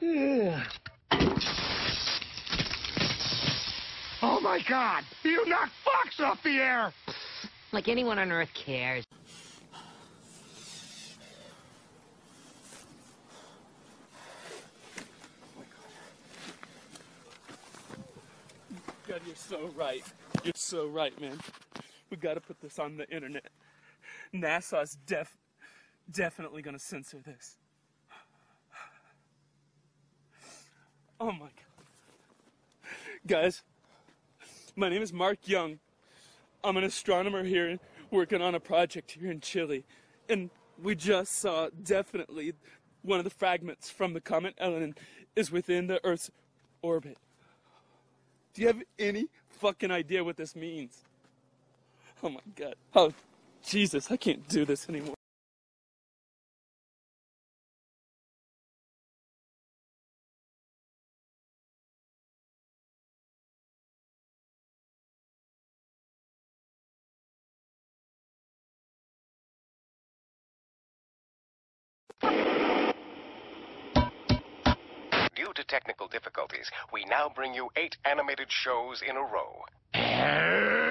Oh my god! You knocked Fox off the air! Like anyone on Earth cares. God, you're so right. You're so right, man. We gotta put this on the internet. NASA's def definitely gonna censor this. Oh my god. Guys, my name is Mark Young. I'm an astronomer here working on a project here in Chile. And we just saw definitely one of the fragments from the comet Ellen is within the Earth's orbit. Do you have any fucking idea what this means? Oh my god. Oh, Jesus, I can't do this anymore. Due to technical difficulties, we now bring you eight animated shows in a row.